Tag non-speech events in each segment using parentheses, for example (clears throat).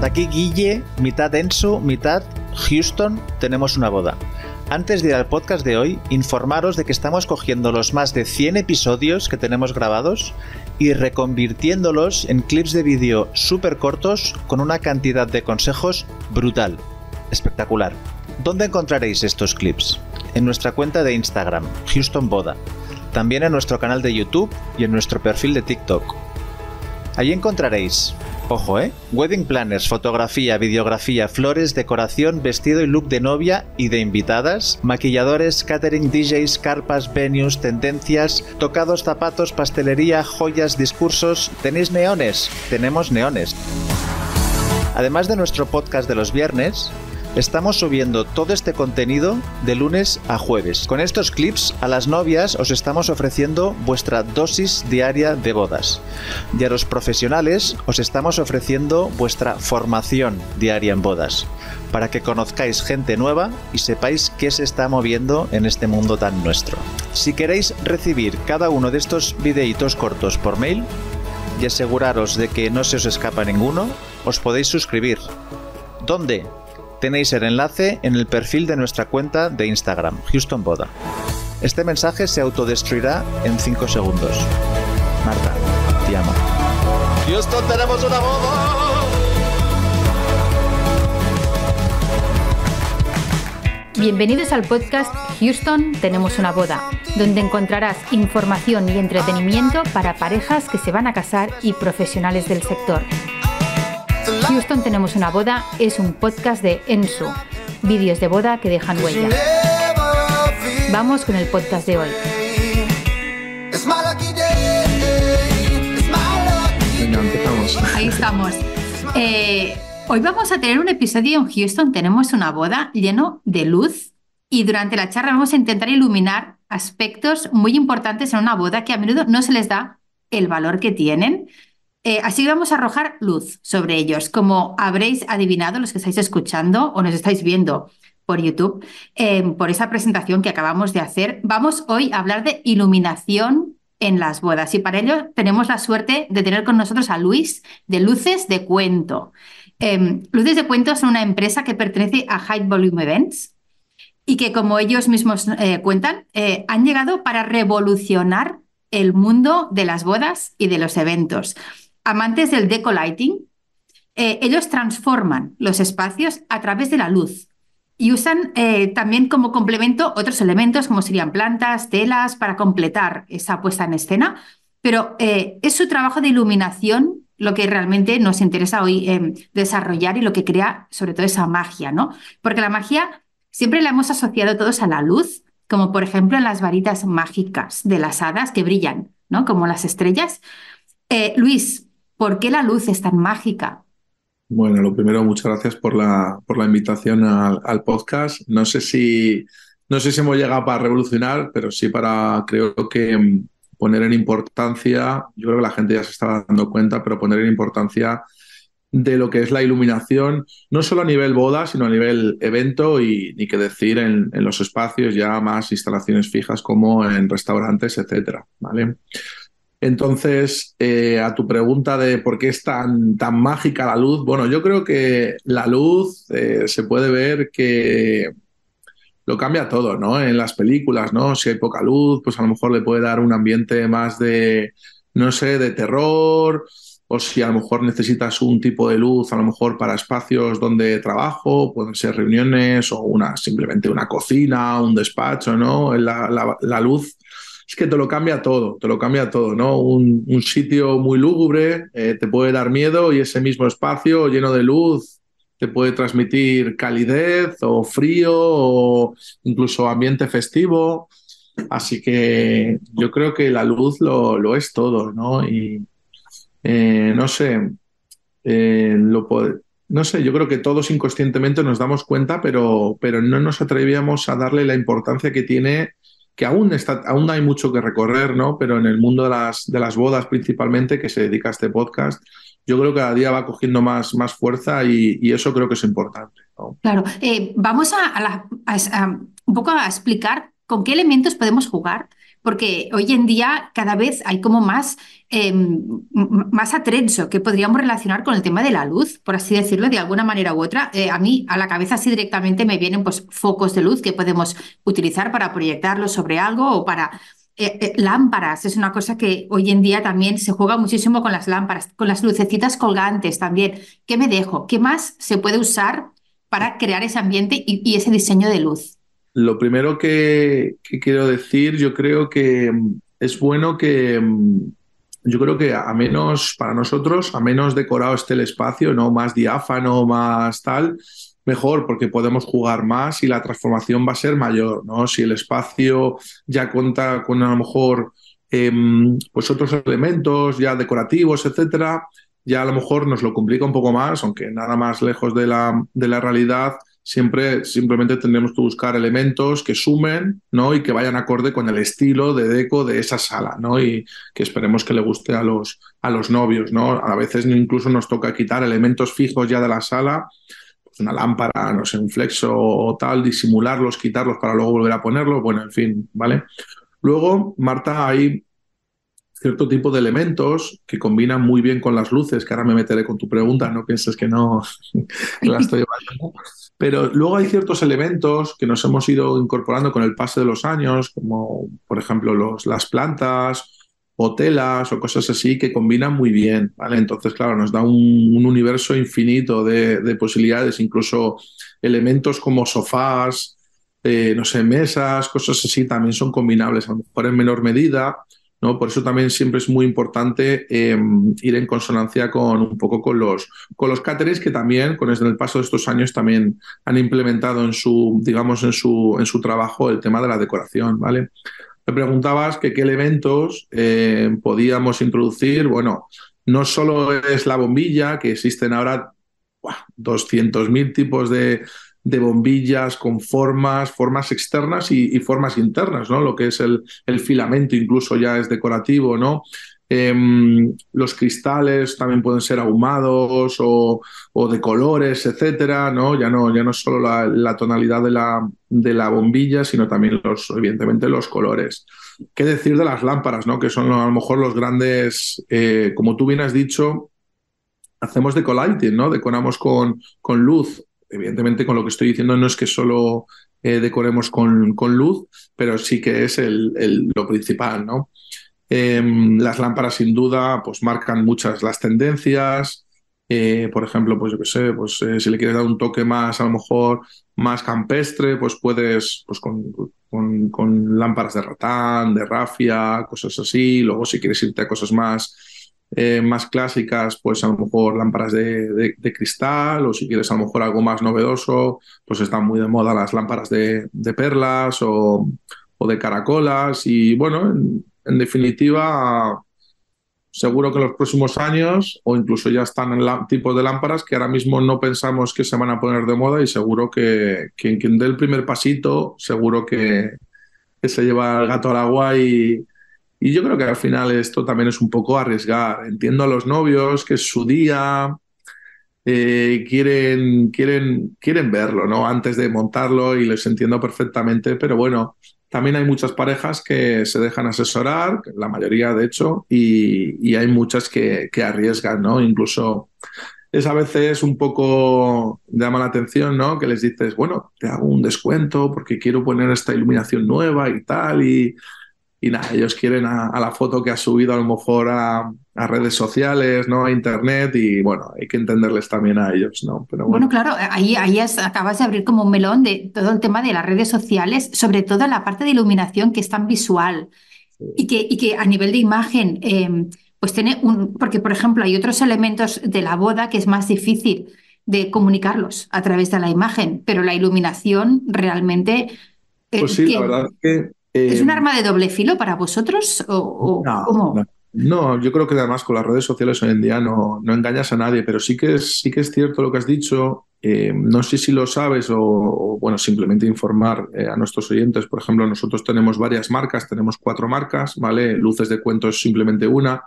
Aquí Guille, mitad Enzo, mitad Houston, tenemos una boda. Antes de ir al podcast de hoy, informaros de que estamos cogiendo los más de 100 episodios que tenemos grabados y reconvirtiéndolos en clips de vídeo súper cortos con una cantidad de consejos brutal. Espectacular. ¿Dónde encontraréis estos clips? En nuestra cuenta de Instagram, Houston Boda. También en nuestro canal de YouTube y en nuestro perfil de TikTok. Allí encontraréis Ojo, ¿eh? Wedding planners, fotografía, videografía, flores, decoración, vestido y look de novia y de invitadas, maquilladores, catering, DJs, carpas, venues, tendencias, tocados, zapatos, pastelería, joyas, discursos. ¿Tenéis neones? Tenemos neones. Además de nuestro podcast de los viernes, Estamos subiendo todo este contenido de lunes a jueves. Con estos clips a las novias os estamos ofreciendo vuestra dosis diaria de bodas. Y a los profesionales os estamos ofreciendo vuestra formación diaria en bodas. Para que conozcáis gente nueva y sepáis qué se está moviendo en este mundo tan nuestro. Si queréis recibir cada uno de estos videitos cortos por mail y aseguraros de que no se os escapa ninguno, os podéis suscribir. ¿Dónde? Tenéis el enlace en el perfil de nuestra cuenta de Instagram, Houston Boda. Este mensaje se autodestruirá en 5 segundos. Marta, te amo. Houston, tenemos una boda. Bienvenidos al podcast Houston Tenemos una boda, donde encontrarás información y entretenimiento para parejas que se van a casar y profesionales del sector. Houston tenemos una boda es un podcast de Ensu, vídeos de boda que dejan huella. Vamos con el podcast de hoy. Ahí estamos. Eh, hoy vamos a tener un episodio en Houston. Tenemos una boda lleno de luz y durante la charla vamos a intentar iluminar aspectos muy importantes en una boda que a menudo no se les da el valor que tienen. Eh, así vamos a arrojar luz sobre ellos. Como habréis adivinado los que estáis escuchando o nos estáis viendo por YouTube, eh, por esa presentación que acabamos de hacer, vamos hoy a hablar de iluminación en las bodas. Y para ello tenemos la suerte de tener con nosotros a Luis de Luces de Cuento. Em, Luces de Cuento es una empresa que pertenece a High Volume Events y que, como ellos mismos eh, cuentan, han llegado para revolucionar el mundo de las bodas y de los eventos amantes del decolighting, eh, ellos transforman los espacios a través de la luz y usan eh, también como complemento otros elementos como serían plantas, telas, para completar esa puesta en escena. Pero eh, es su trabajo de iluminación lo que realmente nos interesa hoy desarrollar y lo que crea sobre todo esa magia, ¿no? Porque la magia siempre la hemos asociado todos a la luz, como por ejemplo en las varitas mágicas de las hadas que brillan, ¿no? Como las estrellas. Luis, ¿Por qué la luz es tan mágica? Bueno, lo primero, muchas gracias por la, por la invitación al, podcast. No sé si no sé si hemos llegado para revolucionar, pero sí para, creo que mm, poner en importancia, yo creo que la gente ya se está dando cuenta, pero poner en importancia de lo que es la iluminación, no solo a nivel boda, sino a nivel evento y ni que decir en, en los espacios ya más instalaciones fijas como en restaurantes, etcétera, ¿vale? Entonces, eh, a tu pregunta de por qué es tan, tan mágica la luz, bueno, yo creo que la luz eh, se puede ver que lo cambia todo, ¿no? En las películas, ¿no? Si hay poca luz, pues a lo mejor le puede dar un ambiente más de, no sé, de terror, o si a lo mejor necesitas un tipo de luz, a lo mejor para espacios donde trabajo, pueden ser reuniones o una, simplemente una cocina, un despacho, ¿no? La, la luz es que te lo cambia todo, te lo cambia todo, ¿no? Un, sitio muy lúgubre eh, te puede dar miedo y ese mismo espacio lleno de luz te puede transmitir calidez o frío o incluso ambiente festivo. Así que yo creo que la luz lo, es todo, ¿no? Y eh, no sé, eh, no sé, yo creo que todos inconscientemente nos damos cuenta, pero, pero no nos atrevíamos a darle la importancia que tiene que aún, está, aún hay mucho que recorrer, ¿no? Pero en el mundo de las, de las bodas principalmente, que se dedica a este podcast, yo creo que cada día va cogiendo más, más fuerza y, eso creo que es importante. Claro, eh, vamos a, un poco a explicar con qué elementos podemos jugar porque hoy en día cada vez hay como más, em, más que podríamos relacionar con el tema de la luz, por así decirlo, de alguna manera u otra. Eh, a mí a la cabeza así directamente me vienen pues focos de luz que podemos utilizar para proyectarlos sobre algo o para eh, eh, lámparas es una cosa que hoy en día también se juega muchísimo con las lámparas, con las lucecitas colgantes también. ¿Qué me dejo? ¿Qué más se puede usar para crear ese ambiente y, ese diseño de luz? Lo primero que, quiero decir, yo creo que mm, es bueno que mm, yo creo que a menos para nosotros, a menos decorado esté el espacio, no más diáfano, más tal, mejor porque podemos jugar más y la transformación va a ser mayor, ¿no? Si el espacio ya cuenta con a lo mejor em, pues otros elementos ya decorativos, etcétera, ya a lo mejor nos lo complica un poco más, aunque nada más lejos de la, de la realidad, siempre simplemente tendremos que buscar elementos que sumen ¿no? y que vayan acorde con el estilo de deco de esa sala ¿no? y que esperemos que le guste a los, a los novios. ¿no? A veces incluso nos toca quitar elementos fijos ya de la sala una lámpara, no sé, un flexo o tal, disimularlos, quitarlos para luego volver a ponerlos, bueno, en fin, ¿vale? Luego, Marta, hay cierto tipo de elementos que combinan muy bien con las luces, que ahora me meteré con tu pregunta, no pienses que no (laughs) la estoy llevando. Pero luego hay ciertos elementos que nos hemos ido incorporando con el paso de los años, como por ejemplo los, las plantas o telas o cosas así que combinan muy bien, ¿vale? Entonces, claro, nos da un, universo infinito de, posibilidades, incluso elementos como sofás, eh, no sé, mesas, cosas así también son combinables, a lo mejor en menor medida, ¿no? Por eso también siempre es muy importante em, ir en consonancia con un poco con los, con los cáteres que también, con el paso de estos años, también han implementado en su, digamos, en su, en su trabajo el tema de la decoración, ¿vale? Me preguntabas que qué elementos eh, podíamos introducir. Bueno, no solo es la bombilla, que existen ahora 200.000 tipos de, bombillas con formas, formas externas y, formas internas, ¿no? Lo que es el, filamento incluso ya es decorativo, ¿no? Em, los cristales también pueden ser ahumados o, de colores, etcétera, ¿no? Ya no, ya no solo la, tonalidad de la, de la, bombilla, sino también los, evidentemente, los colores. ¿Qué decir de las lámparas, ¿no? Que son a lo mejor los grandes, eh, como tú bien has dicho, hacemos decolighting, ¿no? Decoramos con, con luz. Evidentemente, con lo que estoy diciendo no es que solo eh, decoremos con, con, luz, pero sí que es el, lo principal, ¿no? Em, las lámparas sin duda pues marcan muchas las tendencias. Eh, por ejemplo, pues yo qué sé, pues eh, si le quieres dar un toque más, a lo mejor más campestre, pues puedes pues con, con, lámparas de ratán, de rafia, cosas así. Luego si quieres irte a cosas más, eh, más clásicas, pues a lo mejor lámparas de, de, cristal o si quieres a lo mejor algo más novedoso, pues están muy de moda las lámparas de, perlas o, o, de caracolas. Y bueno, en definitiva, seguro que en los próximos años, o incluso ya están en tipos de lámparas que ahora mismo no pensamos que se van a poner de moda y seguro que, quien dé el primer pasito, seguro que, se lleva el gato al agua y, yo creo que al final esto también es un poco arriesgar. Entiendo a los novios que es su día, eh, quieren, quieren, quieren verlo, ¿no? Antes de montarlo y les entiendo perfectamente, pero bueno, también hay muchas parejas que se dejan asesorar, la mayoría de hecho, y, hay muchas que, arriesgan, ¿no? Incluso es a veces un poco llama la atención, ¿no? Que les dices, bueno, te hago un descuento porque quiero poner esta iluminación nueva y tal, y, y nada, ellos quieren a, la foto que has subido a lo mejor a, redes sociales, ¿no? A internet y bueno, hay que entenderles también a ellos, ¿no? Pero bueno. claro, ahí, ahí acabas de abrir como un melón de todo el tema de las redes sociales, sobre todo la parte de iluminación que es tan visual y, que, y que a nivel de imagen, em, pues tiene un, porque por ejemplo hay otros elementos de la boda que es más difícil de comunicarlos a través de la imagen, pero la iluminación realmente... Eh, pues sí, la verdad es que ¿Es un eh, arma de doble filo para vosotros? ¿O, no, No. yo creo que además con las redes sociales hoy en día no, no engañas a nadie, pero sí que es, sí que es cierto lo que has dicho. Eh, no sé si lo sabes o, bueno, simplemente informar eh, a nuestros oyentes. Por ejemplo, nosotros tenemos varias marcas, tenemos cuatro marcas, ¿vale? Luces de cuento es simplemente una.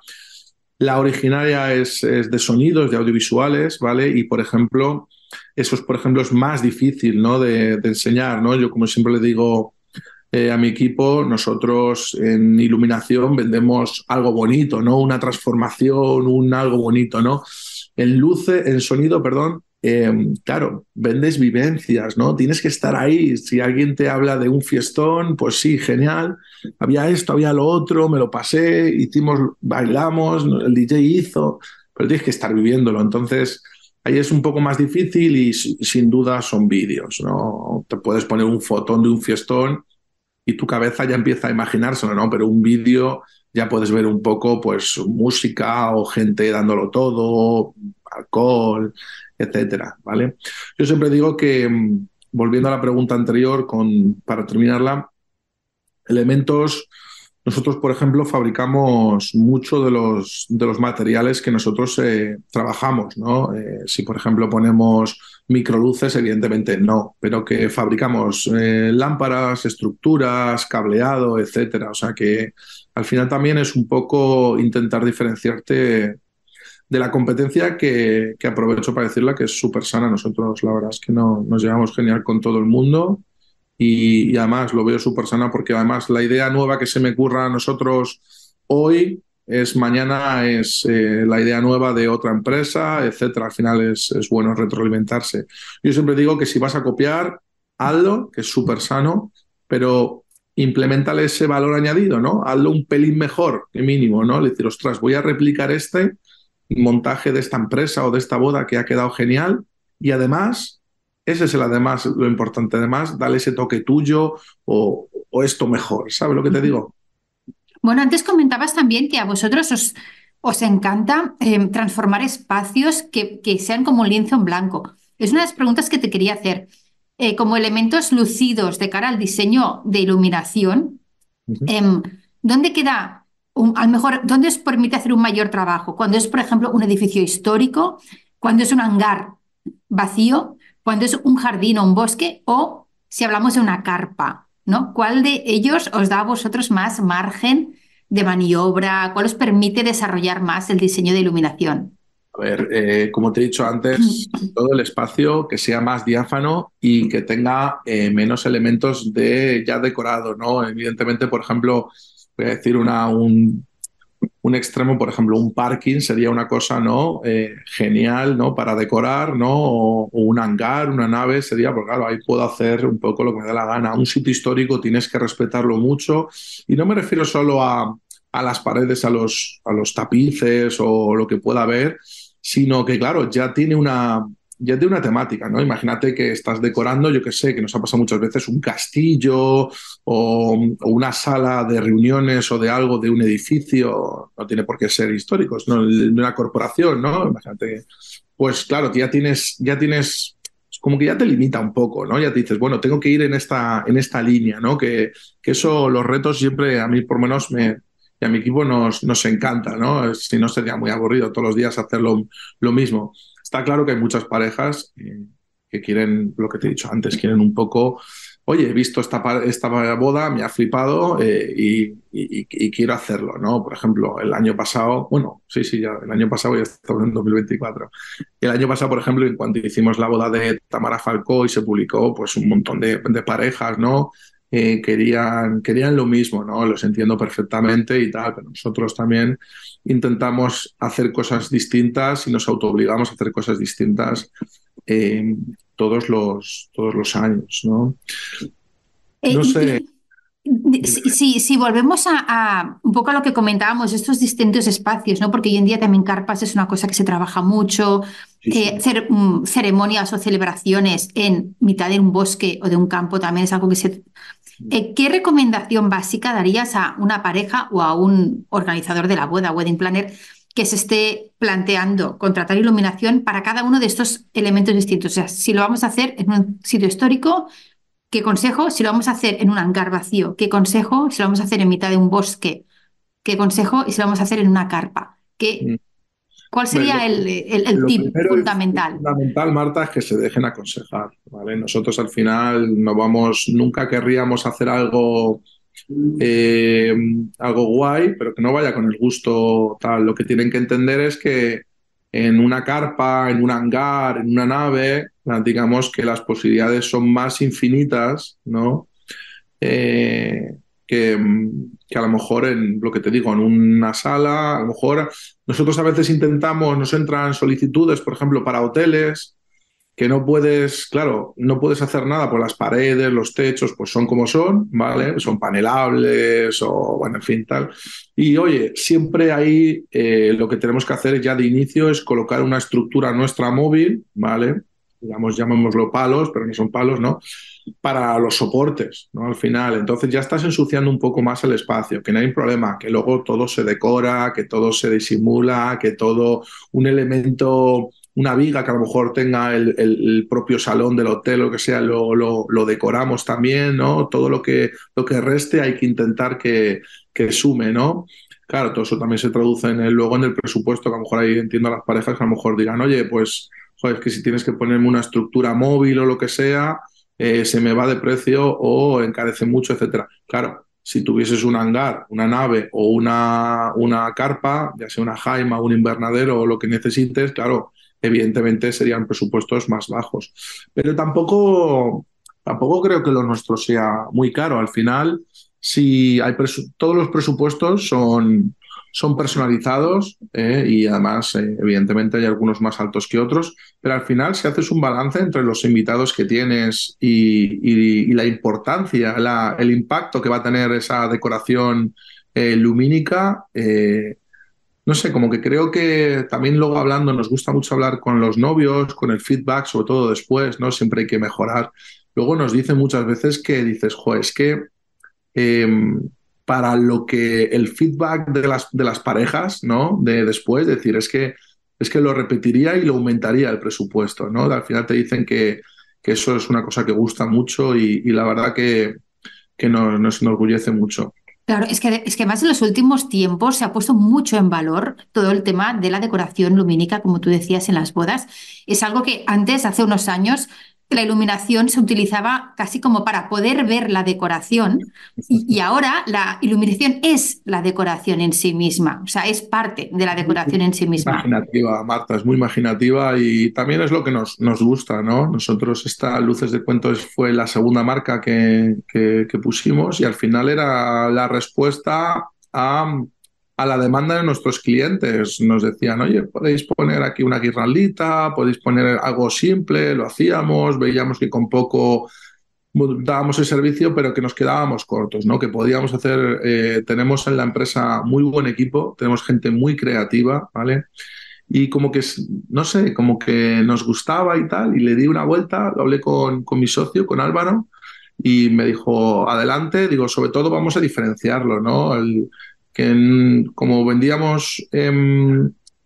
La originaria es, de sonidos, de audiovisuales, ¿vale? Y por ejemplo, eso es, por ejemplo, es más difícil, ¿no? De, de enseñar, ¿no? Yo como siempre le digo a mi equipo, nosotros en iluminación vendemos algo bonito, ¿no? Una transformación, un algo bonito, ¿no? En luces, en sonido, perdón, Em, claro, vendes vivencias, ¿no? Tienes que estar ahí. Si alguien te habla de un fiestón, pues sí, genial. Había esto, había lo otro, me lo pasé, hicimos, bailamos, el DJ hizo, pero tienes que estar viviéndolo. Entonces, ahí es un poco más difícil y sin duda son vídeos, ¿no? Te puedes poner un fotón de un fiestón y tu cabeza ya empieza a imaginárselo, ¿no? Pero un vídeo ya puedes ver un poco, pues, música o gente dándolo todo, alcohol, etcétera, ¿vale? Yo siempre digo que, mm, volviendo a la pregunta anterior, con, para terminarla, elementos, nosotros, por ejemplo, fabricamos mucho de los, de los materiales que nosotros eh, trabajamos, ¿no? Eh, si, por ejemplo, ponemos microluces, evidentemente no, pero que fabricamos eh, lámparas, estructuras, cableado, etcétera. O sea que al final también es un poco intentar diferenciarte de la competencia que, aprovecho para decirla que es súper sana. Nosotros la verdad es que no, nos llevamos genial con todo el mundo y, además lo veo súper sana porque además la idea nueva que se me ocurra a nosotros hoy es mañana es eh, la idea nueva de otra empresa, etcétera. Al final es, es, bueno retroalimentarse. Yo siempre digo que si vas a copiar, hazlo, que es súper sano, pero implementale ese valor añadido, ¿no? Hazlo un pelín mejor, mínimo, ¿no? Le decir, ostras, voy a replicar este montaje de esta empresa o de esta boda que ha quedado genial y además, ese es el además lo importante, además, dale ese toque tuyo o, esto mejor, ¿sabes lo que te digo? Bueno, antes comentabas también que a vosotros os, os encanta em, transformar espacios que, que, sean como un lienzo en blanco. Es una de las preguntas que te quería hacer. Eh, como elementos lucidos de cara al diseño de iluminación, em, ¿dónde queda a lo mejor, ¿dónde os permite hacer un mayor trabajo? Cuando es, por ejemplo, un edificio histórico, cuando es un hangar vacío, cuando es un jardín o un bosque, o si hablamos de una carpa, ¿no? ¿Cuál de ellos os da a vosotros más margen de maniobra? ¿Cuál os permite desarrollar más el diseño de iluminación? A ver, eh, como te he dicho antes, (clears throat) todo el espacio que sea más diáfano y que tenga eh, menos elementos de ya decorado, ¿no? Evidentemente, por ejemplo, voy a decir una, un, un extremo, por ejemplo, un parking sería una cosa ¿no? Eh, genial ¿no? para decorar, ¿no? O, un hangar, una nave, sería, porque claro, ahí puedo hacer un poco lo que me dé la gana. Un sitio histórico tienes que respetarlo mucho y no me refiero solo a, a las paredes, a los, a los tapices o lo que pueda haber, sino que, claro, ya tiene una, ya de una temática, ¿no? Imagínate que estás decorando, yo que sé, que nos ha pasado muchas veces un castillo o, una sala de reuniones o de algo de un edificio, no tiene por qué ser históricos, ¿no? De una corporación, ¿no? Imagínate, pues claro, ya tienes, ya tienes, como que ya te limita un poco, ¿no? Ya te dices, bueno, tengo que ir en esta, en esta línea, ¿no? Que, que eso, los retos siempre, a mí por menos me, y a mi equipo nos, nos encanta, ¿no? Si no sería muy aburrido todos los días hacer lo, lo mismo. Está claro que hay muchas parejas que quieren, lo que te he dicho antes, quieren un poco, oye, he visto esta, esta boda, me ha flipado eh, y, quiero hacerlo, ¿no? Por ejemplo, el año pasado, bueno, sí, sí, ya, el año pasado ya estamos en 2024. El año pasado, por ejemplo, en cuanto hicimos la boda de Tamara Falcó y se publicó, pues un montón de parejas, ¿no? Eh, querían, querían lo mismo, ¿no? Los entiendo perfectamente y tal, pero nosotros también intentamos hacer cosas distintas y nos autoobligamos a hacer cosas distintas eh, todos, los, todos los años, ¿no? Eh, no sé. Si, si, volvemos a, un poco a lo que comentábamos, estos distintos espacios, ¿no? Porque hoy en día también carpas es una cosa que se trabaja mucho, hacer mm, ceremonias o celebraciones en mitad de un bosque o de un campo también es algo que se ¿Qué recomendación básica darías a una pareja o a un organizador de la boda, wedding planner, que se esté planteando contratar iluminación para cada uno de estos elementos distintos? O sea, si lo vamos a hacer en un sitio histórico, ¿qué consejo? Si lo vamos a hacer en un hangar vacío, ¿qué consejo? Si lo vamos a hacer en mitad de un bosque, ¿qué consejo? Y si lo vamos a hacer en una carpa, ¿qué, mm. ¿Cuál sería el, el, tip fundamental? fundamental, Marta, es que se dejen aconsejar. ¿vale? Nosotros al final no vamos, nunca querríamos hacer algo, eh, algo guay, pero que no vaya con el gusto tal. Lo que tienen que entender es que en una carpa, en un hangar, en una nave, digamos que las posibilidades son más infinitas, ¿no? eh, que, a lo mejor en lo que te digo, en una sala, a lo mejor nosotros a veces intentamos, nos entran solicitudes, por ejemplo, para hoteles, que no puedes, claro, no puedes hacer nada por las paredes, los techos, pues son como son, ¿vale? Son panelables o, bueno, en fin, tal. Y oye, siempre ahí eh, lo que tenemos que hacer ya de inicio es colocar una estructura nuestra móvil, ¿vale? Digamos, llamémoslo palos, pero no son palos, ¿no? Para los soportes, ¿no? Al final. Entonces ya estás ensuciando un poco más el espacio, que no hay problema, que luego todo se decora, que todo se disimula, que todo un elemento una viga que a lo mejor tenga el, propio salón del hotel o lo que sea, lo, lo, decoramos también, ¿no? Todo lo que, lo que reste hay que intentar que, que sume, ¿no? Claro, todo eso también se traduce en el, luego en el presupuesto, que a lo mejor ahí entiendo a las parejas que a lo mejor digan, oye, pues, joder, es que si tienes que ponerme una estructura móvil o lo que sea, eh, se me va de precio o encarece mucho, etcétera. Claro, si tuvieses un hangar, una nave o una, una carpa, ya sea una jaima, un invernadero o lo que necesites, claro, evidentemente serían presupuestos más bajos. Pero tampoco, tampoco creo que lo nuestro sea muy caro. Al final, si hay todos los presupuestos son, son personalizados eh, y además, eh, evidentemente, hay algunos más altos que otros, pero al final, si haces un balance entre los invitados que tienes y, la importancia, el impacto que va a tener esa decoración eh, lumínica, no sé, como que creo que también luego hablando, nos gusta mucho hablar con los novios, con el feedback, sobre todo después, ¿no? Siempre hay que mejorar. Luego nos dicen muchas veces que dices, jo, es que em, para lo que el feedback de las, de las parejas, ¿no? De después, decir, es que, es que lo repetiría y lo aumentaría el presupuesto, ¿no? Al final te dicen que, que eso es una cosa que gusta mucho y, la verdad que, que nos, enorgullece mucho. Claro, es que, es que más en los últimos tiempos se ha puesto mucho en valor todo el tema de la decoración lumínica, como tú decías, en las bodas. Es algo que antes, hace unos años, la iluminación se utilizaba casi como para poder ver la decoración y, ahora la iluminación es la decoración en sí misma, o sea, es parte de la decoración en sí misma. Imaginativa, Marta, es muy imaginativa y también es lo que nos, nos gusta, ¿no? Nosotros esta Luces de Cuentos fue la segunda marca que, que pusimos y al final era la respuesta a a la demanda de nuestros clientes. Nos decían, oye, podéis poner aquí una guirnaldita, podéis poner algo simple, lo hacíamos, veíamos que con poco dábamos el servicio, pero que nos quedábamos cortos, ¿no? Que podíamos hacer, eh, tenemos en la empresa muy buen equipo, tenemos gente muy creativa, ¿vale? Y como que, no sé, como que nos gustaba y tal, y le di una vuelta, lo hablé con, con mi socio, con Álvaro, y me dijo, adelante, digo, sobre todo vamos a diferenciarlo, ¿no? Que como vendíamos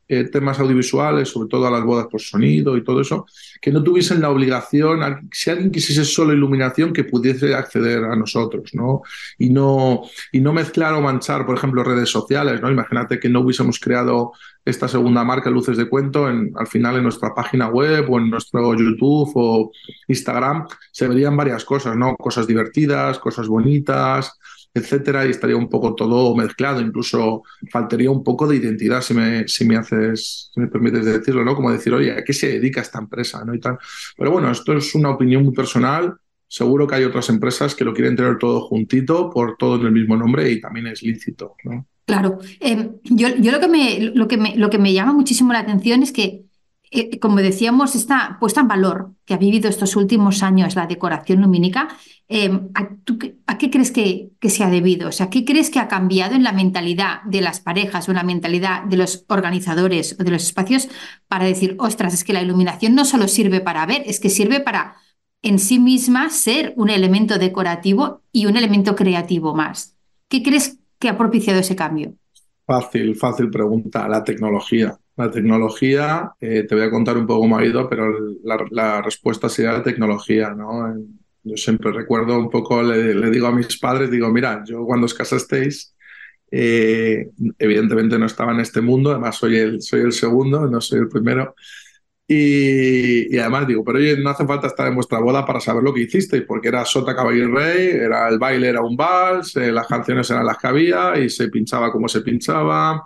eh, temas audiovisuales, sobre todo a las bodas por sonido y todo eso, que no tuviesen la obligación, si alguien quisiese solo iluminación, que pudiese acceder a nosotros, ¿no? Y no, y no mezclar o manchar, por ejemplo, redes sociales, ¿no? Imagínate que no hubiésemos creado esta segunda marca, Luces de Cuento, en, al final en nuestra página web o en nuestro YouTube o Instagram, se verían varias cosas, ¿no? Cosas divertidas, cosas bonitas, etcétera, y estaría un poco todo mezclado, incluso faltaría un poco de identidad, si me, si me haces, me permites decirlo, ¿no? Como decir, oye, ¿a qué se dedica esta empresa? ¿no? Y tal. Pero bueno, esto es una opinión muy personal. Seguro que hay otras empresas que lo quieren tener todo juntito, por todo en el mismo nombre, y también es lícito, ¿no? Claro. Em, yo, yo lo, que me, lo, que me, lo que me llama muchísimo la atención es que eh, como decíamos, está puesta en valor que ha vivido estos últimos años la decoración lumínica. Em, ¿a, qué crees que, que, se ha debido? O sea, ¿qué crees que ha cambiado en la mentalidad de las parejas o en la mentalidad de los organizadores o de los espacios para decir, ostras, es que la iluminación no solo sirve para ver, es que sirve para en sí misma ser un elemento decorativo y un elemento creativo más? ¿Qué crees que ha propiciado ese cambio? Fácil, fácil pregunta. La tecnología. La tecnología, eh, te voy a contar un poco cómo ha ido, pero la, respuesta sería la tecnología, ¿no? Yo siempre recuerdo un poco, le, digo a mis padres, digo, mira, yo cuando os casasteis, eh, evidentemente no estaba en este mundo, además soy el, soy el segundo, no soy el primero, y, además digo, pero oye, no hace falta estar en vuestra boda para saber lo que hicisteis, porque era Sota, Caballo y Rey, era el baile era un vals, eh, las canciones eran las que había y se pinchaba como se pinchaba,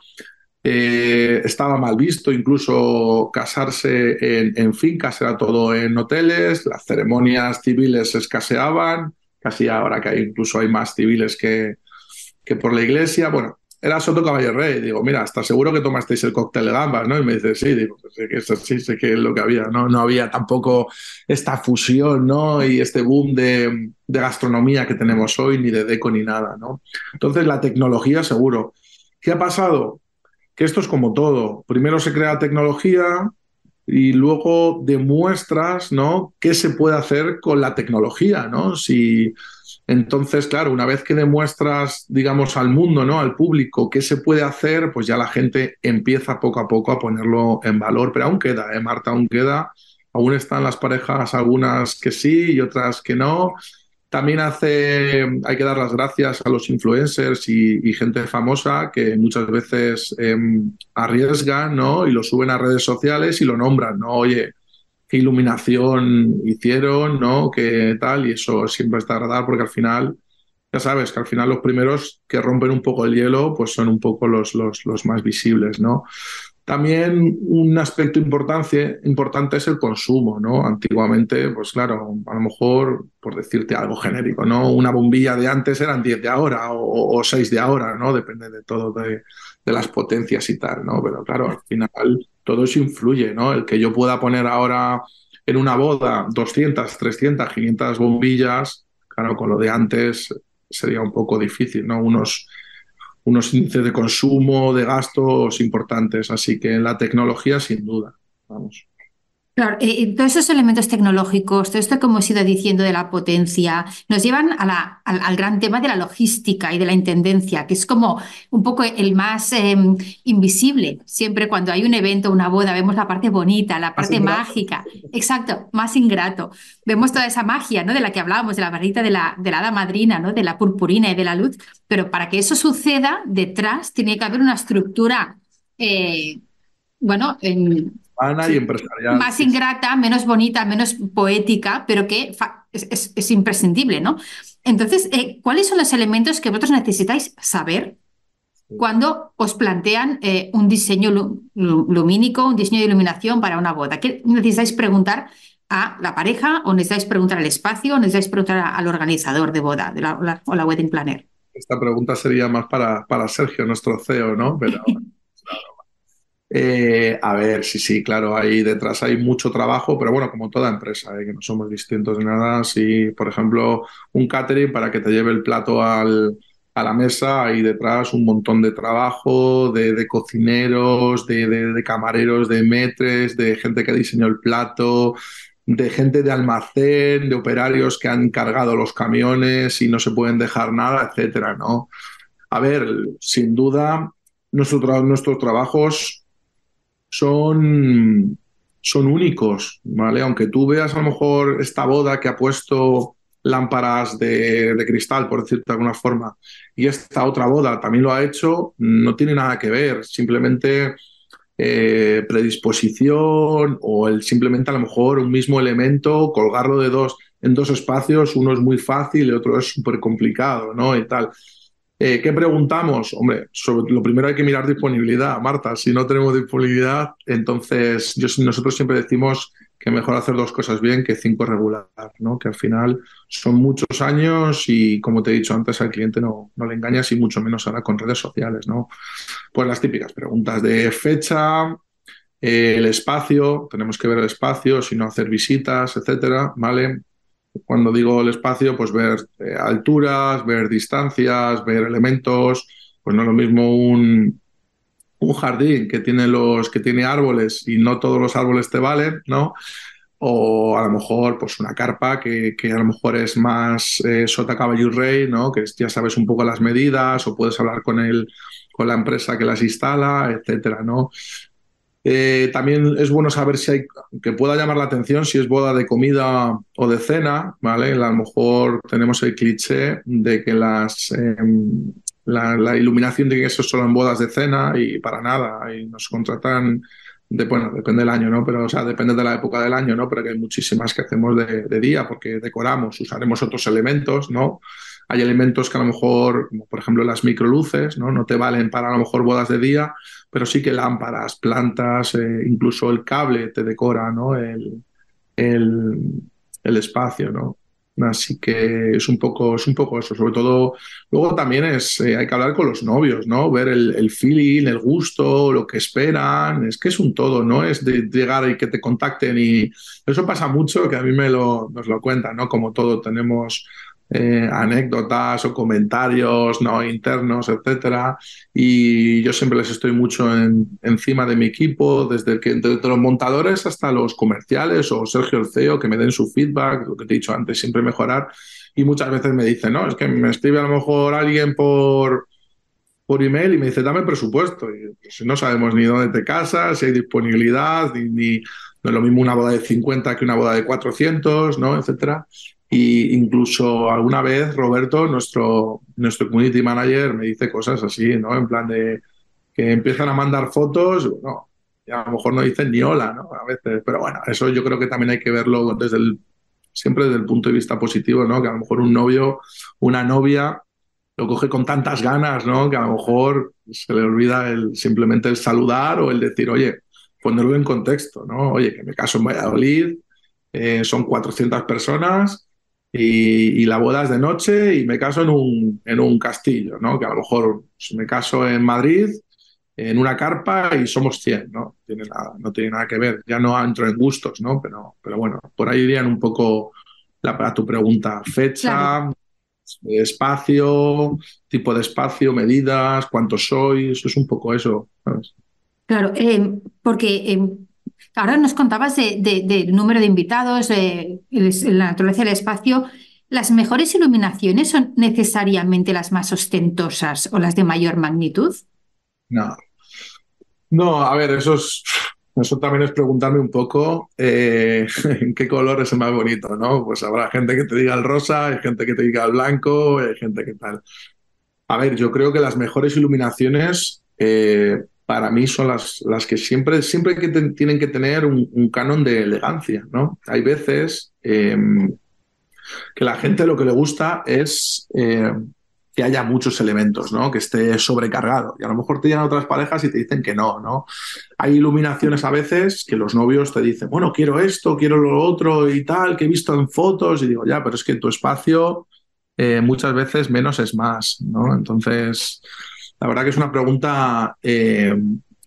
eh, estaba mal visto incluso casarse en, fincas, era todo en hoteles, las ceremonias civiles escaseaban, casi ahora que hay, incluso hay más civiles que, que por la iglesia. Bueno, era Soto Caballo Rey. Digo, mira, ¿estás seguro que tomasteis el cóctel de gambas? ¿no? Y me dice, sí, digo, pues sé que eso sí, sé que es lo que había, ¿no? No había tampoco esta fusión, ¿no? Y este boom de, de gastronomía que tenemos hoy, ni de deco ni nada, ¿no? Entonces, la tecnología, seguro. ¿Qué ha pasado? Que esto es como todo. Primero se crea tecnología, y luego demuestras ¿no? qué se puede hacer con la tecnología, ¿no? Si, entonces, claro, una vez que demuestras, digamos, al mundo, ¿no? Al público qué se puede hacer, pues ya la gente empieza poco a poco a ponerlo en valor. Pero aún queda, ¿eh, Marta? Aún queda. Aún están las parejas, algunas que sí y otras que no. También hace, hay que dar las gracias a los influencers y, gente famosa que muchas veces em, arriesgan ¿no? y lo suben a redes sociales y lo nombran, ¿no? Oye, qué iluminación hicieron, ¿no? Qué tal, y eso siempre está a radar porque al final, ya sabes, que al final los primeros que rompen un poco el hielo, pues son un poco los, los, los más visibles, ¿no? También un aspecto importante, importante es el consumo, ¿no? Antiguamente, pues claro, a lo mejor, por decirte algo genérico, ¿no? Una bombilla de antes eran 10 de ahora o, 6 de ahora, ¿no? Depende de todo, de, de, las potencias y tal, ¿no? Pero claro, al final todo eso influye, ¿no? El que yo pueda poner ahora en una boda 200, 300, 500 bombillas, claro, con lo de antes sería un poco difícil, ¿no? Unos unos índices de consumo, de gastos importantes. Así que en la tecnología, sin duda. Vamos. Claro, eh, eh, todos esos elementos tecnológicos, todo esto que hemos ido diciendo de la potencia, nos llevan a la, al, gran tema de la logística y de la intendencia, que es como un poco el más em, invisible. Siempre cuando hay un evento, una boda, vemos la parte bonita, la parte mágica. Exacto, más ingrato. Vemos toda esa magia ¿no? de la que hablábamos, de la varita de la, de la hada madrina, ¿no? de la purpurina y de la luz. Pero para que eso suceda, detrás tiene que haber una estructura, eh, bueno, en más ingrata, menos bonita, menos poética, pero que es, imprescindible, ¿no? Entonces, eh, ¿cuáles son los elementos que vosotros necesitáis saber cuando os plantean eh, un diseño lumínico, un diseño de iluminación para una boda? ¿Qué necesitáis preguntar a la pareja o necesitáis preguntar al espacio o necesitáis preguntar al organizador de boda de la, o la wedding planner? Esta pregunta sería más para, para Sergio, nuestro CEO, ¿no? Pero (laughs) Eh, a ver, sí, sí, claro, ahí detrás hay mucho trabajo, pero bueno, como toda empresa, eh, que no somos distintos de nada. Si, por ejemplo, un catering para que te lleve el plato al, a la mesa, hay detrás un montón de trabajo, de, cocineros, de, de, camareros, de metres, de gente que diseñó el plato, de gente de almacén, de operarios que han cargado los camiones y no se pueden dejar nada, etcétera, ¿no? A ver, sin duda, nuestros trabajos son, son únicos, ¿vale? Aunque tú veas a lo mejor esta boda que ha puesto lámparas de, cristal, por decirte de alguna forma, y esta otra boda también lo ha hecho, no tiene nada que ver, simplemente eh, predisposición o el simplemente a lo mejor un mismo elemento, colgarlo de dos en dos espacios, uno es muy fácil y otro es súper complicado, ¿no? Y tal. Eh, ¿Qué preguntamos? Hombre, lo primero hay que mirar disponibilidad, Marta. Si no tenemos disponibilidad, entonces nosotros siempre decimos que mejor hacer dos cosas bien que cinco regular, ¿no? Que al final son muchos años y, como te he dicho antes, al cliente no, le engañas y mucho menos ahora con redes sociales, ¿no? Pues las típicas preguntas de fecha, eh, el espacio, tenemos que ver el espacio, si no hacer visitas, etcétera, ¿vale? Cuando digo el espacio, pues ver eh, alturas, ver distancias, ver elementos, pues no es lo mismo un, un jardín que tiene los que tiene árboles y no todos los árboles te valen, ¿no? O a lo mejor, pues una carpa que, que a lo mejor es más eh, sota caballo y rey, ¿no? Que ya sabes un poco las medidas o puedes hablar con el, con la empresa que las instala, etcétera, ¿no? Eh, también es bueno saber si hay, que pueda llamar la atención si es boda de comida o de cena, ¿vale? A lo mejor tenemos el cliché de que las, em, la, iluminación de que eso solo en bodas de cena y para nada, y nos contratan, de, bueno, depende del año, ¿no? Pero, o sea, depende de la época del año, ¿no? Pero que hay muchísimas que hacemos de, día porque decoramos, usaremos otros elementos, ¿no? Hay elementos que a lo mejor, por ejemplo las microluces, ¿no? no te valen para a lo mejor bodas de día, pero sí que lámparas, plantas, eh, incluso el cable te decora ¿no? el, el, el, espacio. ¿no? Así que es un poco, es un poco eso. Sobre todo, luego también es, eh, hay que hablar con los novios, ¿no? Ver el, el, feeling, el gusto, lo que esperan. Es que es un todo, ¿no? Es de llegar y que te contacten y eso pasa mucho, que a mí me lo, nos lo cuentan, ¿no? Como todo, tenemos eh, anécdotas o comentarios no internos, etcétera. Y yo siempre les estoy mucho encima de mi equipo, desde, que, los montadores hasta los comerciales o Sergio el CEO, que me den su feedback, lo que te he dicho antes, siempre mejorar. Y muchas veces me dicen, no, es que me escribe a lo mejor alguien por, por email y me dice, dame presupuesto. Y pues, no sabemos ni dónde te casas, si hay disponibilidad, ni, ni, no es lo mismo una boda de 50 que una boda de 400, ¿no? Etcétera. Y incluso alguna vez Roberto, nuestro, nuestro community manager, me dice cosas así, ¿no? En plan de que empiezan a mandar fotos, no, a lo mejor no dicen ni hola, ¿no? A veces, pero bueno, eso yo creo que también hay que verlo desde el, siempre desde el punto de vista positivo, ¿no? Que a lo mejor un novio, una novia lo coge con tantas ganas, ¿no? Que a lo mejor se le olvida el, simplemente el saludar o el decir, oye, ponerlo en contexto, ¿no? Oye, que me caso en Valladolid, eh, son 400 personas, y, la boda es de noche y me caso en un, en un castillo, ¿no? Que a lo mejor pues, me caso en Madrid, en una carpa y somos 100, ¿no? Tiene nada, no tiene nada que ver. Ya no entro en gustos, ¿no? Pero, pero bueno, por ahí irían un poco la, para tu pregunta. Fecha, espacio, tipo de espacio, medidas, cuántos sois, es un poco eso. Claro, eh, porque eh, Ahora nos contabas del número de invitados, la naturaleza del espacio. ¿Las mejores iluminaciones son necesariamente las más ostentosas o las de mayor magnitud? No. No, a ver, eso eso también es preguntarme un poco eh, (laughs) en qué color es el más bonito, ¿no? Pues habrá gente que te diga el rosa, hay gente que te diga el blanco, hay gente que tal. A ver, yo creo que las mejores iluminaciones eh, para mí son las, las que siempre, siempre tienen que tener un, canon de elegancia, ¿no? Hay veces em, que la gente lo que le gusta es eh, que haya muchos elementos, ¿no? Que esté sobrecargado. Y a lo mejor te llegan otras parejas y te dicen que no, ¿no? Hay iluminaciones a veces que los novios te dicen, bueno, quiero esto, quiero lo otro y tal, que he visto en fotos. Y digo, ya, pero es que tu espacio eh, muchas veces menos es más, ¿no? Entonces la verdad que es una pregunta eh,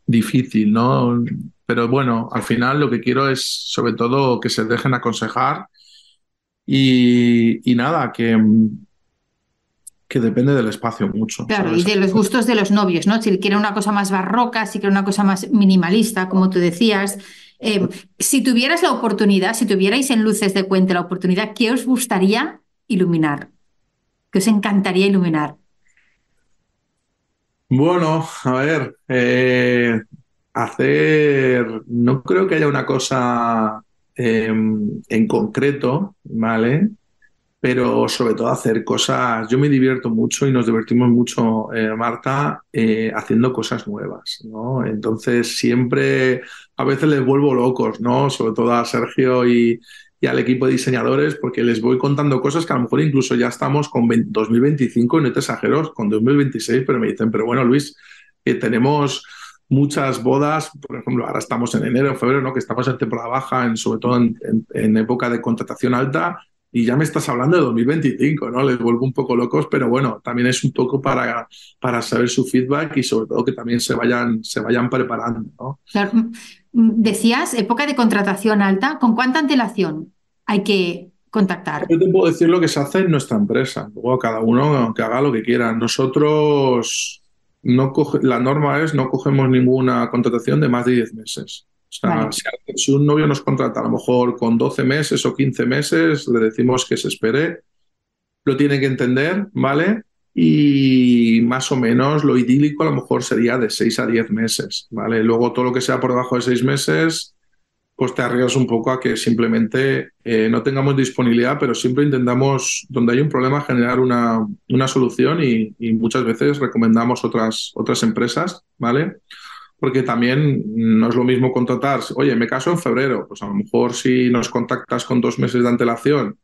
difícil, ¿no? Pero bueno, al final lo que quiero es sobre todo que se dejen aconsejar y, nada, que, que depende del espacio mucho. Claro, y de los gustos de los novios, ¿no? Si quiere una cosa más barroca, si quiere una cosa más minimalista, como tú decías. Eh, si tuvieras la oportunidad, si tuvierais en Luces de Cuente la oportunidad, ¿qué os gustaría iluminar? ¿Qué os encantaría iluminar? Bueno, a ver, eh, hacer, no creo que haya una cosa em, en concreto, ¿vale? Pero sobre todo hacer cosas, yo me divierto mucho y nos divertimos mucho, eh, Marta, eh, haciendo cosas nuevas, ¿no? Entonces siempre, a veces les vuelvo locos, ¿no? Sobre todo a Sergio y, y al equipo de diseñadores porque les voy contando cosas que a lo mejor incluso ya estamos con 2025 y no te exagero, con 2026, pero me dicen, pero bueno, Luis, que tenemos muchas bodas, por ejemplo, ahora estamos en enero, en febrero, ¿no? que estamos en temporada baja, en, sobre todo en, época de contratación alta, y ya me estás hablando de 2025, ¿no? Les vuelvo un poco locos, pero bueno, también es un poco para, para saber su feedback y sobre todo que también se vayan, se vayan preparando, ¿no? Claro. Decías, época de contratación alta, ¿con cuánta antelación hay que contactar? Yo te puedo decir lo que se hace en nuestra empresa, luego cada uno que haga lo que quiera. Nosotros, no la norma es no cogemos ninguna contratación de más de 10 meses. O sea, si, un novio nos contrata a lo mejor con 12 meses o 15 meses, le decimos que se espere, lo tiene que entender, ¿vale? Y más o menos lo idílico a lo mejor sería de 6 a 10 meses, ¿vale? Luego todo lo que sea por debajo de 6 meses, pues te arriesgas un poco a que simplemente eh, no tengamos disponibilidad, pero siempre intentamos, donde hay un problema, generar una, una solución y, muchas veces recomendamos otras, otras empresas, ¿vale? Porque también no es lo mismo contratar, oye, me caso en febrero, pues a lo mejor si nos contactas con dos meses de antelación,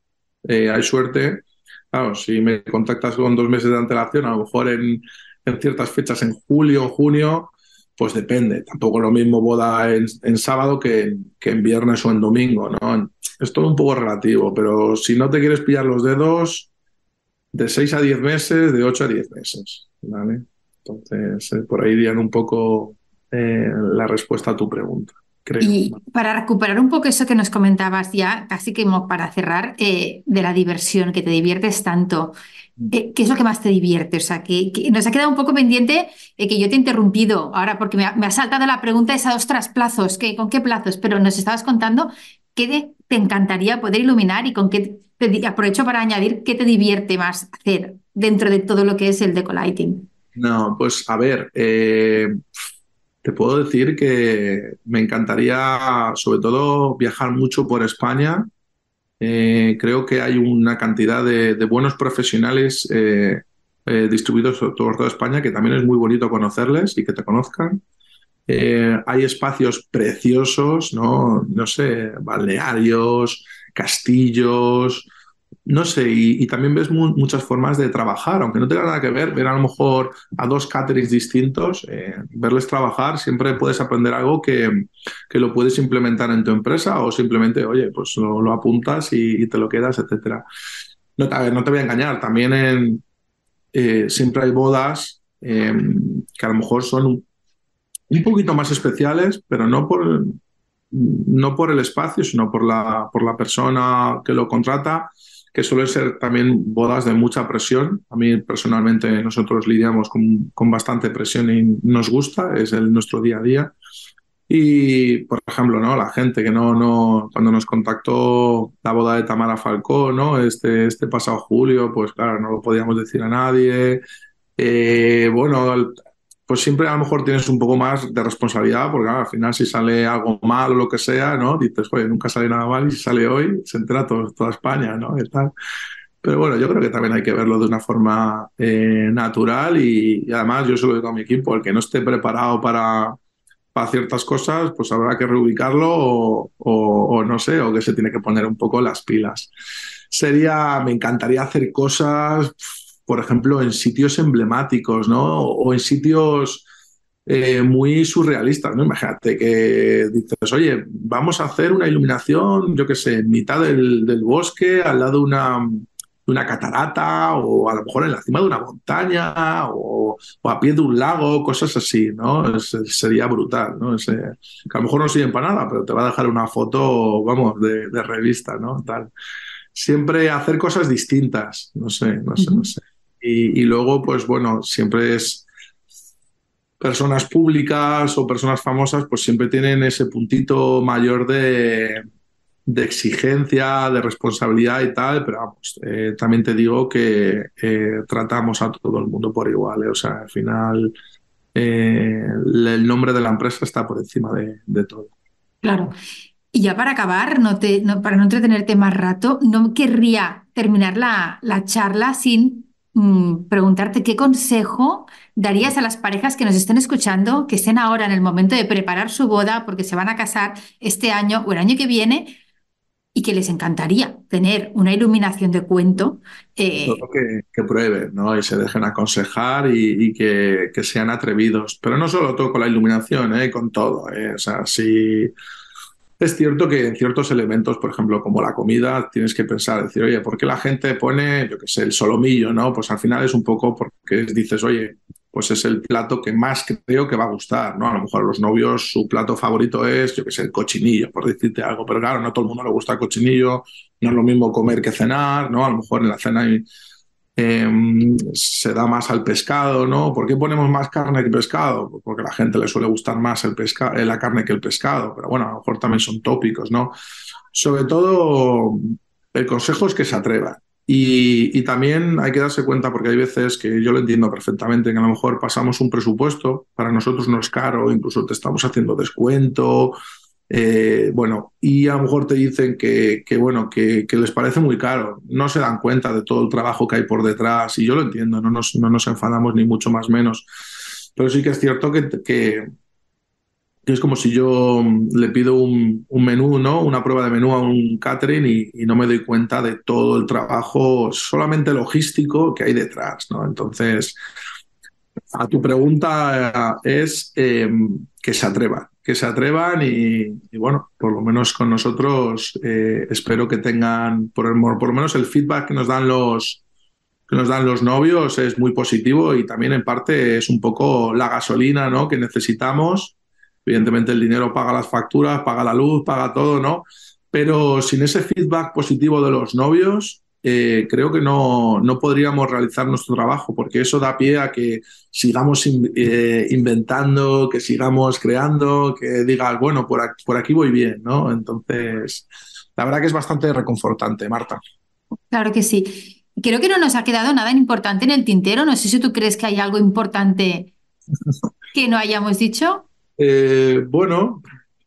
eh, hay suerte, Claro, si me contactas con dos meses de antelación, a lo mejor en, ciertas fechas, en julio o junio, pues depende. Tampoco lo mismo boda en, sábado que, que, en viernes o en domingo, ¿no? Es todo un poco relativo, pero si no te quieres pillar los dedos, de 6 a 10 meses, de 8 a 10 meses, ¿vale? Entonces, eh, por ahí irían un poco eh, la respuesta a tu pregunta. Creo. Y para recuperar un poco eso que nos comentabas ya, casi que para cerrar, eh, de la diversión, que te diviertes tanto, mm. ¿qué es lo que más te divierte? O sea, que, nos ha quedado un poco pendiente que yo te he interrumpido ahora porque me ha, saltado la pregunta esa, ostras, plazos, ¿qué, ¿con qué plazos? Pero nos estabas contando qué te encantaría poder iluminar y con qué, aprovecho para añadir, qué te divierte más hacer dentro de todo lo que es el decolighting. No, pues a ver, eh, te puedo decir que me encantaría, sobre todo, viajar mucho por España. Eh, creo que hay una cantidad de, buenos profesionales eh, distribuidos por toda España que también es muy bonito conocerles y que te conozcan. hay espacios preciosos. No sé, balnearios, castillos, no sé, y, también ves muchas formas de trabajar, aunque no tenga nada que ver, ver a lo mejor a dos caterings distintos, eh, verles trabajar, siempre puedes aprender algo que, que, lo puedes implementar en tu empresa o simplemente, oye, pues lo, apuntas y, te lo quedas, etcétera. No te voy a engañar, también en, eh, siempre hay bodas em, que a lo mejor son un, un poquito más especiales, pero no por, no por el espacio, sino por la, por la persona que lo contrata que suelen ser también bodas de mucha presión. A mí personalmente nosotros lidiamos con, con bastante presión y nos gusta, es el, nuestro día a día. Y, por ejemplo, ¿no? la gente que no, no, cuando nos contactó la boda de Tamara Falcó, ¿no? este, este pasado julio, pues claro, no lo podíamos decir a nadie. Eh, bueno, pues siempre a lo mejor tienes un poco más de responsabilidad, porque al final si sale algo mal o lo que sea, ¿no? Dices, oye, nunca sale nada mal y si sale hoy, se entera toda España, ¿no? Pero bueno, yo creo que también hay que verlo de una forma eh, natural y, además yo se lo digo a mi equipo, el que no esté preparado para, para ciertas cosas, pues habrá que reubicarlo o, o, no sé, o que se tiene que poner un poco las pilas. Sería, me encantaría hacer cosas por ejemplo, en sitios emblemáticos, ¿no? O en sitios eh, muy surrealistas, ¿no? Imagínate que dices, oye, vamos a hacer una iluminación, yo qué sé, en mitad del, bosque, al lado de una, una, catarata, o a lo mejor en la cima de una montaña, o, a pie de un lago, cosas así, ¿no? sería brutal, ¿no? que a lo mejor no sirve para nada, pero te va a dejar una foto, vamos, de, revista, ¿no? Tal. Siempre hacer cosas distintas, no sé, no sé, no sé. Y, luego, pues bueno, siempre es personas públicas o personas famosas, pues siempre tienen ese puntito mayor de, exigencia, de responsabilidad y tal, pero vamos, eh, también te digo que eh, tratamos a todo el mundo por igual, eh, o sea, al final el nombre de la empresa está por encima de, todo. Claro. Y ya para acabar, no te, para no entretenerte más rato, no querría terminar la, la charla sin Mm, preguntarte qué consejo darías a las parejas que nos estén escuchando, que estén ahora en el momento de preparar su boda porque se van a casar este año o el año que viene y que les encantaría tener una iluminación de cuento. Eh... Que, que, prueben ¿no? y se dejen aconsejar y, que, que, sean atrevidos. Pero no solo todo con la iluminación, ¿eh? con todo. ¿eh? O sea, si es cierto que en ciertos elementos, por ejemplo, como la comida, tienes que pensar, decir, oye, ¿por qué la gente pone, yo qué sé, el solomillo, ¿no? Pues al final es un poco porque dices, oye, pues es el plato que más creo que va a gustar, ¿no? A lo mejor a los novios su plato favorito es, yo qué sé, el cochinillo, por decirte algo, pero claro, no a todo el mundo le gusta el cochinillo, no es lo mismo comer que cenar, ¿no? A lo mejor en la cena hay Em, se da más al pescado, ¿no? ¿Por qué ponemos más carne que pescado? Pues porque a la gente le suele gustar más el pesca eh, la carne que el pescado, pero bueno, a lo mejor también son tópicos, ¿no? Sobre todo, el consejo es que se atrevan. Y, y, también hay que darse cuenta, porque hay veces que yo lo entiendo perfectamente, que a lo mejor pasamos un presupuesto, para nosotros no es caro, incluso te estamos haciendo descuento, eh, bueno, y a lo mejor te dicen que, bueno, que, les parece muy caro, no se dan cuenta de todo el trabajo que hay por detrás, y yo lo entiendo, no nos, no nos enfadamos ni mucho más menos, pero sí que es cierto que, es como si yo le pido un, menú, ¿no? Una prueba de menú a un catering y, y, no me doy cuenta de todo el trabajo solamente logístico que hay detrás, ¿no? Entonces, a tu pregunta es em, que se atrevan, que se atrevan y, bueno, por lo menos con nosotros eh, espero que tengan, por, por, lo menos el feedback que nos dan los que nos dan los novios es muy positivo y también en parte es un poco la gasolina ¿no? que necesitamos. Evidentemente el dinero paga las facturas, paga la luz, paga todo, ¿no? Pero sin ese feedback positivo de los novios, eh, creo que no, no, podríamos realizar nuestro trabajo, porque eso da pie a que sigamos eh, inventando, que sigamos creando, que digas, bueno, por aquí, por aquí voy bien, ¿no? Entonces, la verdad que es bastante reconfortante, Marta. Claro que sí. Creo que no nos ha quedado nada importante en el tintero. No sé si tú crees que hay algo importante (laughs) que no hayamos dicho. Eh, bueno,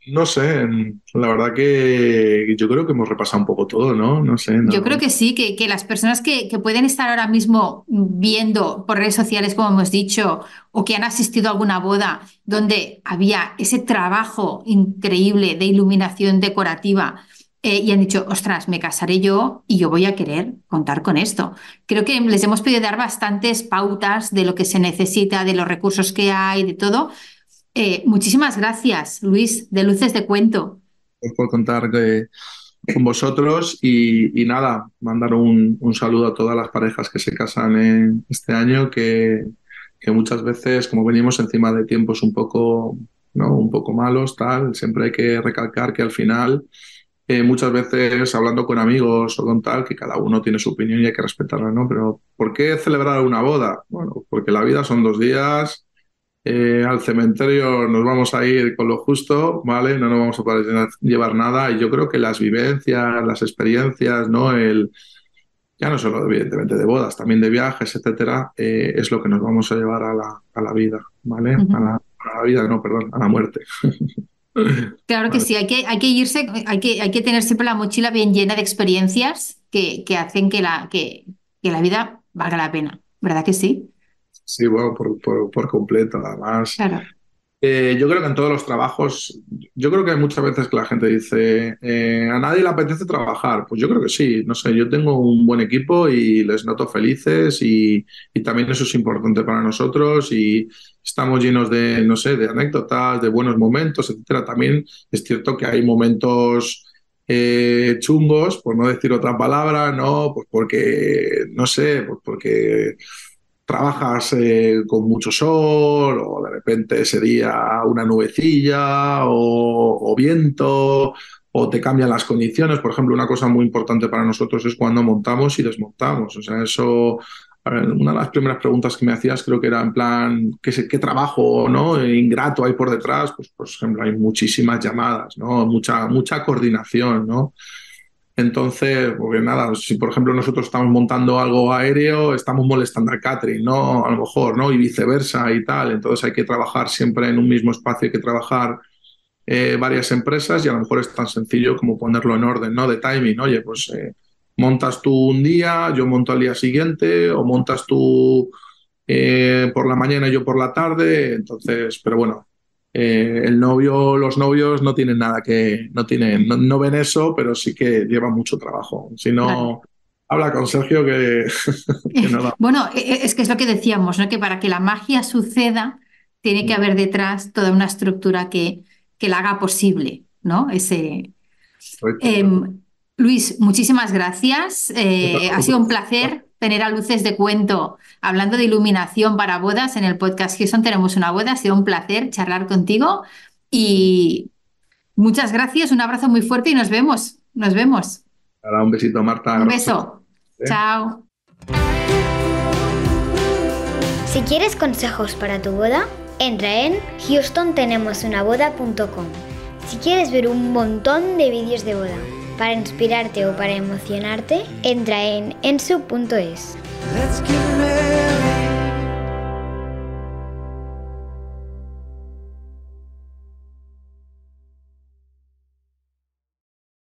no sé, la verdad que yo creo que hemos repasado un poco todo, ¿no? No sé. Yo creo que sí, que, las personas que, pueden estar ahora mismo viendo por redes sociales, como hemos dicho, o que han asistido a alguna boda donde había ese trabajo increíble de iluminación decorativa eh, y han dicho, ostras, me casaré yo y yo voy a querer contar con esto. Creo que les hemos podido dar bastantes pautas de lo que se necesita, de los recursos que hay, de todo eh, muchísimas gracias, Luis, de Luces de Cuento. Por contar con vosotros y, nada, mandar un, saludo a todas las parejas que se casan en este año, que, que muchas veces, como venimos encima de tiempos un poco, ¿no? un poco malos, tal, siempre hay que recalcar que al final eh, muchas veces hablando con amigos o con tal, que cada uno tiene su opinión y hay que respetarla, ¿no? Pero ¿por qué celebrar una boda? Bueno, porque la vida son dos días, eh, al cementerio nos vamos a ir con lo justo, ¿vale? No nos vamos a poder llevar nada. Y yo creo que las vivencias, las experiencias, ¿no? El, ya no solo evidentemente de bodas, también de viajes, etcétera, eh, es lo que nos vamos a llevar a la, a la vida, ¿vale? a, la, vida, no, perdón, a la muerte. (laughs) Claro que sí, hay que, hay que irse, hay que, hay que tener siempre la mochila bien llena de experiencias que, que hacen que la, que, que la vida valga la pena, ¿verdad que sí? Sí, bueno, por, por, completo, además. Eh, yo creo que en todos los trabajos, yo creo que hay muchas veces que la gente dice, eh, a nadie le apetece trabajar. Pues yo creo que sí, no sé, yo tengo un buen equipo y les noto felices y, y también eso es importante para nosotros y estamos llenos de, no sé, de anécdotas, de buenos momentos, etcétera. También es cierto que hay momentos eh, chungos, por no decir otra palabra, ¿no? Pues porque, no sé, pues porque trabajas eh, con mucho sol o de repente sería una nubecilla o, viento o te cambian las condiciones. Por ejemplo, una cosa muy importante para nosotros es cuando montamos y desmontamos. O sea, eso, una de las primeras preguntas que me hacías creo que era en plan, ¿qué, qué trabajo ¿no? ingrato hay por detrás? Pues, por ejemplo, hay muchísimas llamadas, ¿no? mucha, mucha coordinación. ¿no? Entonces, porque nada, si por ejemplo nosotros estamos montando algo aéreo, estamos molestando al catering, ¿no? A lo mejor, ¿no? Y viceversa y tal. Entonces hay que trabajar siempre en un mismo espacio, hay que trabajar eh, varias empresas y a lo mejor es tan sencillo como ponerlo en orden, ¿no? De timing, oye, pues eh, montas tú un día, yo monto al día siguiente, o montas tú eh, por la mañana yo por la tarde. Entonces, pero bueno, eh, el novio, los novios no tienen nada que, no tienen, no, ven eso, pero sí que llevan mucho trabajo. Si no, habla con Sergio que, (laughs) Bueno, e, e, es que es lo que decíamos, ¿no? Que para que la magia suceda, tiene que haber detrás toda una estructura que, que la haga posible, ¿no? Ese. Em, Luis, muchísimas gracias. Eh, ha sido un placer tener a luces de cuento hablando de iluminación para bodas en el podcast Houston tenemos una boda. Ha sido un placer charlar contigo y muchas gracias, un abrazo muy fuerte y nos vemos. Nos vemos. un besito, Marta. Un beso. Chao. Si quieres consejos para tu boda, entra en houstontenemosunaboda.com. Si quieres ver un montón de vídeos de boda para inspirarte o para emocionarte, entra en ensu.es.